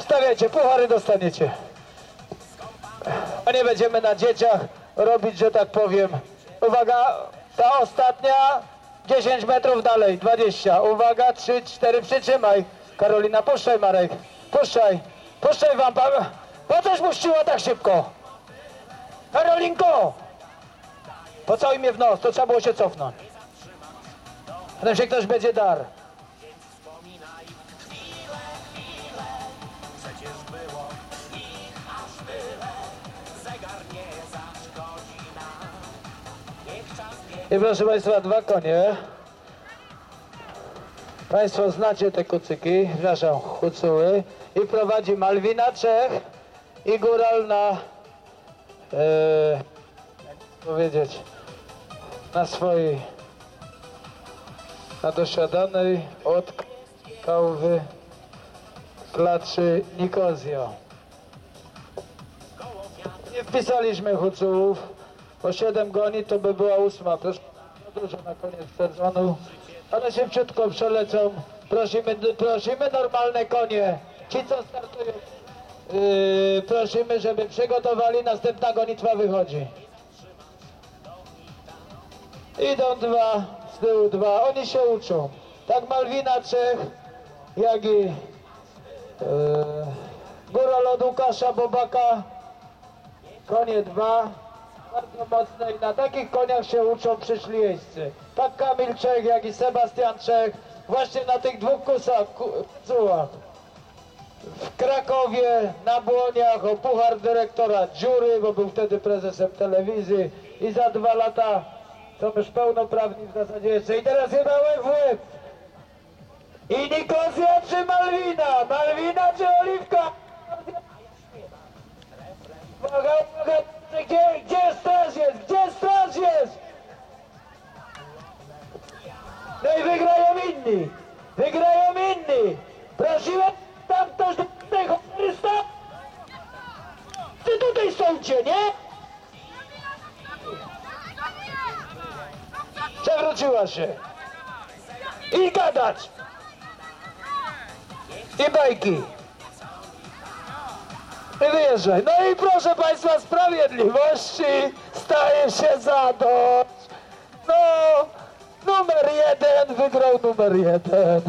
Stawiajcie, puchary dostaniecie. A nie będziemy na dzieciach robić, że tak powiem. Uwaga, ta ostatnia 10 metrów dalej, 20. Uwaga, 3, 4, przytrzymaj. Karolina, puszczaj Marek, puszczaj. Puszczaj wam, pan. Po coś puściła tak szybko? Karolinko! Pocałuj mnie w nos, to trzeba było się cofnąć. Potem się ktoś będzie dar. I proszę Państwa, dwa konie. Państwo znacie te kucyki, przepraszam, hucuły. I prowadzi Malwina Czech i góral na, e, powiedzieć, na swojej, na dosiadanej od kałwy klaczy Nikozjo. Nie wpisaliśmy hucułów, bo 7 goni to by była ósma, troszkę za dużo na koniec sezonu, ale szybciutko przelecą. Prosimy, prosimy normalne konie, ci co startują, yy, prosimy, żeby przygotowali, następna gonitwa wychodzi. Idą dwa, z tyłu dwa, oni się uczą. Tak Malwina Czech, jak i yy, Góral od Bobaka, konie dwa, bardzo mocne i na takich koniach się uczą przyszli jeźdźcy. Tak Kamil Czech, jak i Sebastian Czech, właśnie na tych dwóch kusach, ku- kucułach. W Krakowie, na Błoniach, o puchar dyrektora Dziury, bo był wtedy prezesem telewizji i za dwa lata są już pełnoprawni w zasadzie jeszcze. I teraz chyba łeb w łeb. I Nikozja czy Malwina? Malwina czy Oliwka? Inni. Wygrają inni. Prosiłem tam ktoś do tego chorysta. Ty tutaj stońcie, nie? Przewróciła się. I gadać. I bajki. I wyjeżdżaj. No i proszę Państwa, sprawiedliwości staje się zadość. Wygrał numer jeden.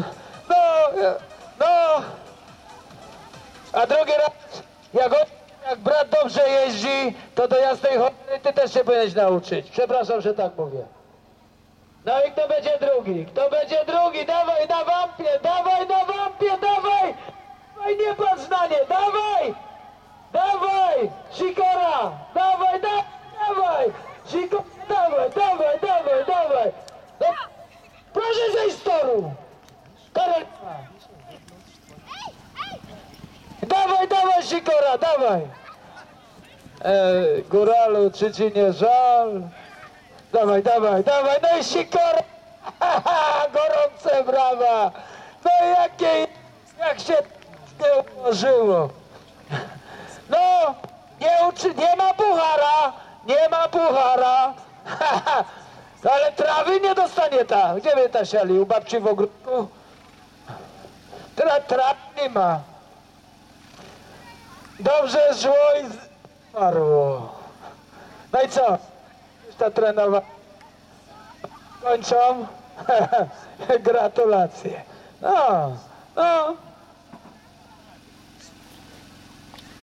No, e, no. A drugi raz, jak, on, jak brat dobrze jeździ, to do jasnej chory ty też się powinieneś nauczyć. Przepraszam, że tak mówię. No i kto będzie drugi? Kto będzie drugi? Dawaj na wampie, dawaj na wampie, dawaj! Dawaj, nie patrz na nie! Dawaj! Sikora! Dawaj, da, dawaj! Sikora, dawaj, dawaj, dawaj, dawaj! No, proszę zejść z toru! Karolina! Dawaj, dawaj, Sikora, dawaj! E, góralu, czy ci nie żal? Dawaj, dawaj, dawaj, no i Sikora! Gorące brawa! No jakie, jak się nie ułożyło! No, nie, uczy, nie ma puchara, nie ma puchara. Ale trawy nie dostanie ta. Gdzie wy ta siali? U babci w ogródku? Tra, traw nie ma. Dobrze zło i zmarło. No i co? Ta trenowa kończą? Gratulacje. No, no.